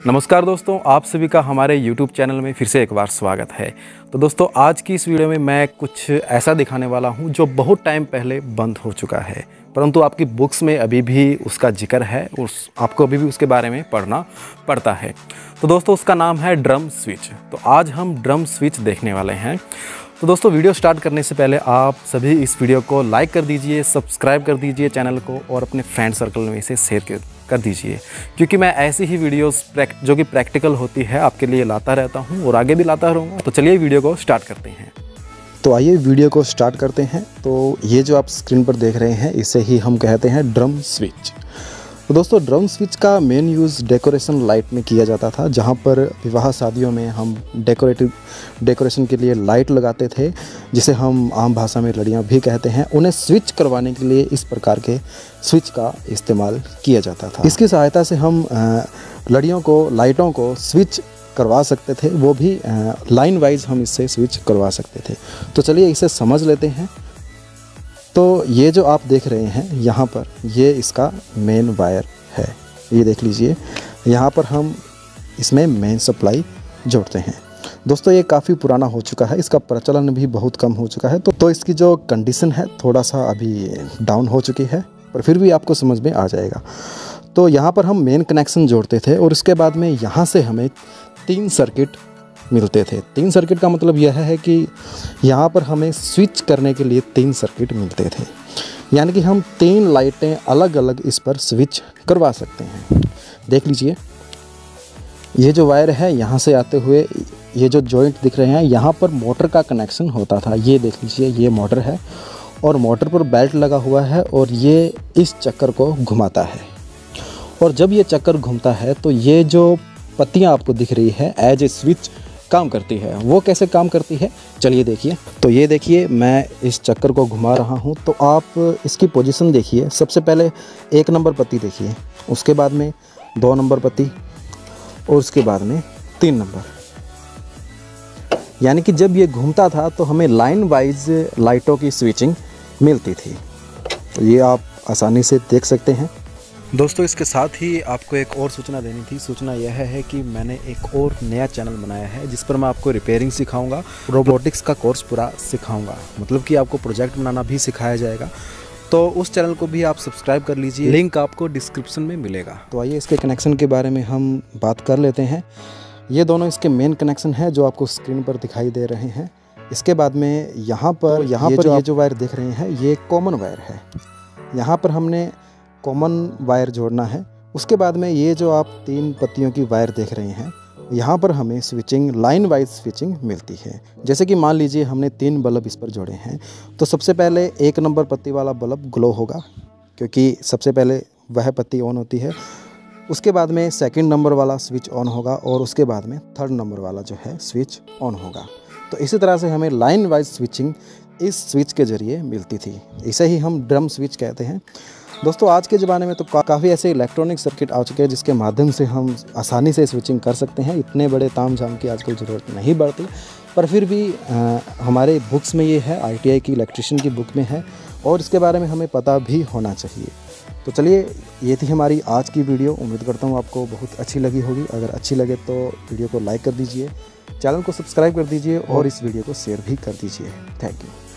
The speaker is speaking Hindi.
नमस्कार दोस्तों, आप सभी का हमारे YouTube चैनल में फिर से एक बार स्वागत है। तो दोस्तों, आज की इस वीडियो में मैं कुछ ऐसा दिखाने वाला हूँ जो बहुत टाइम पहले बंद हो चुका है। परंतु आपकी बुक्स में अभी भी उसका ज़िक्र है, उस, आपको अभी भी उसके बारे में पढ़ना पड़ता है। तो दोस्तों, उसका नाम है ड्रम स्विच। तो आज हम ड्रम स्विच देखने वाले हैं। तो दोस्तों, वीडियो स्टार्ट करने से पहले आप सभी इस वीडियो को लाइक कर दीजिए, सब्सक्राइब कर दीजिए चैनल को और अपने फ्रेंड सर्कल में इसे शेयर कर कर दीजिए। क्योंकि मैं ऐसी ही वीडियोस जो कि प्रैक्टिकल होती है, आपके लिए लाता रहता हूँ और आगे भी लाता रहूँगा। तो चलिए वीडियो को स्टार्ट करते हैं। तो आइए वीडियो को स्टार्ट करते हैं। तो ये जो आप स्क्रीन पर देख रहे हैं, इसे ही हम कहते हैं ड्रम स्विच तो दोस्तों, ड्रम स्विच का मेन यूज़ डेकोरेशन लाइट में किया जाता था, जहाँ पर विवाह शादियों में हम डेकोरेटिव डेकोरेशन के लिए लाइट लगाते थे, जिसे हम आम भाषा में लड़ियाँ भी कहते हैं। उन्हें स्विच करवाने के लिए इस प्रकार के स्विच का इस्तेमाल किया जाता था। इसकी सहायता से हम लड़ियों को लाइटों को स्विच करवा सकते थे, वो भी लाइन वाइज हम इससे स्विच करवा सकते थे। तो चलिए इसे समझ लेते हैं। तो ये जो आप देख रहे हैं यहाँ पर, ये इसका मेन वायर है। ये देख लीजिए, यहाँ पर हम इसमें मेन सप्लाई जोड़ते हैं। दोस्तों, ये काफ़ी पुराना हो चुका है, इसका प्रचलन भी बहुत कम हो चुका है। तो तो इसकी जो कंडीशन है थोड़ा सा अभी डाउन हो चुकी है, पर फिर भी आपको समझ में आ जाएगा। तो यहाँ पर हम मेन कनेक्शन जोड़ते थे, और उसके बाद में यहाँ से हमें तीन सर्किट मिलते थे। तीन सर्किट का मतलब यह है कि यहाँ पर हमें स्विच करने के लिए तीन सर्किट मिलते थे। यानी कि हम तीन लाइटें अलग अलग इस पर स्विच करवा सकते हैं। देख लीजिए, ये जो वायर है, यहाँ से आते हुए ये जो जॉइंट दिख रहे हैं, यहाँ पर मोटर का कनेक्शन होता था। ये देख लीजिए, ये मोटर है और मोटर पर बेल्ट लगा हुआ है और ये इस चक्कर को घुमाता है। और जब ये चक्कर घूमता है तो ये जो पत्तियाँ आपको दिख रही है एज ए स्विच काम करती है। वो कैसे काम करती है? चलिए देखिए। तो ये देखिए, मैं इस चक्कर को घुमा रहा हूँ। तो आप इसकी पोजीशन देखिए। सबसे पहले एक नंबर पत्ती देखिए। उसके बाद में दो नंबर पत्ती और उसके बाद में तीन नंबर। यानी कि जब ये घूमता था तो हमें लाइन वाइज लाइटों की स्विचिंग मिलती थी। तो ये आप आसानी से देख सकते हैं। दोस्तों इसके साथ ही आपको एक और सूचना देनी थी। सूचना यह है कि मैंने एक और नया चैनल बनाया है जिस पर मैं आपको रिपेयरिंग सिखाऊँगा रोबोटिक्स का कोर्स पूरा सिखाऊँगा। मतलब कि आपको प्रोजेक्ट बनाना भी सिखाया जाएगा। तो उस चैनल को भी आप सब्सक्राइब कर लीजिए। लिंक आपको डिस्क्रिप्शन में मिलेगा। तो आइए इसके कनेक्शन के बारे में हम बात कर लेते हैं। ये दोनों इसके मेन कनेक्शन हैं जो आपको स्क्रीन पर दिखाई दे रहे हैं। इसके बाद में यहाँ पर तो यहाँ पर ये जो वायर देख रहे हैं ये कॉमन वायर है। यहाँ पर हमने कॉमन वायर जोड़ना है। उसके बाद में ये जो आप तीन पत्तियों की वायर देख रहे हैं, यहाँ पर हमें स्विचिंग लाइन वाइज स्विचिंग मिलती है। जैसे कि मान लीजिए हमने तीन बल्ब इस पर जोड़े हैं तो सबसे पहले एक नंबर पत्ती वाला बल्ब ग्लो होगा, क्योंकि सबसे पहले वह पत्ती ऑन होती है। उसके बाद में सेकंड नंबर वाला स्विच ऑन होगा और उसके बाद में थर्ड नंबर वाला जो है स्विच ऑन होगा। तो इसी तरह से हमें लाइन वाइज स्विचिंग इस स्विच के ज़रिए मिलती थी। इसे ही हम ड्रम स्विच कहते हैं। दोस्तों आज के ज़माने में तो का, काफ़ी ऐसे इलेक्ट्रॉनिक सर्किट आ चुके हैं जिसके माध्यम से हम आसानी से स्विचिंग कर सकते हैं। इतने बड़े ताम झाम की आजकल ज़रूरत नहीं पड़ती पर फिर भी आ, हमारे बुक्स में ये है आईटीआई की इलेक्ट्रिशियन की बुक में है और इसके बारे में हमें पता भी होना चाहिए। तो चलिए ये थी हमारी आज की वीडियो। उम्मीद करता हूँ आपको बहुत अच्छी लगी होगी। अगर अच्छी लगे तो वीडियो को लाइक कर दीजिए चैनल को सब्सक्राइब कर दीजिए और इस वीडियो को शेयर भी कर दीजिए। Thank you